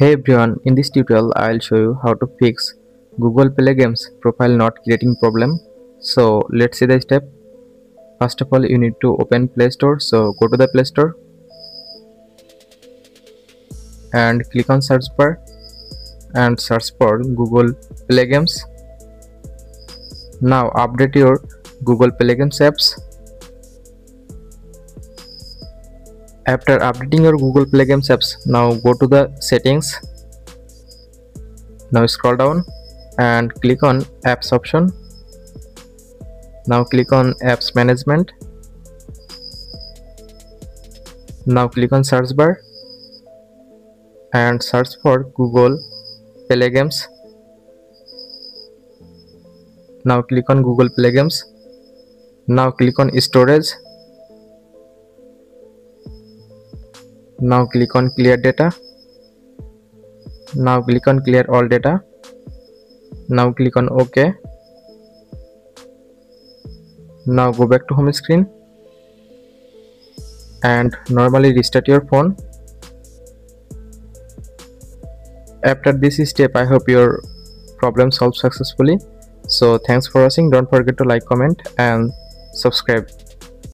Hey everyone, in this tutorial I'll show you how to fix Google Play Games profile not creating problem. So let's see the step. First of all you need to open Play Store. So go to the Play Store and click on search bar and search for Google Play Games. Now update your Google Play Games apps after updating your google play games apps now go to the settings. Now scroll down and click on apps option. Now click on apps management. Now click on search bar and search for google play games. Now click on google play games. Now click on storage now click on clear data. Now click on clear all data. Now click on ok. Now go back to home screen and normally restart your phone. After this step i hope your problem solved successfully. So thanks for watching. Don't forget to like comment and subscribe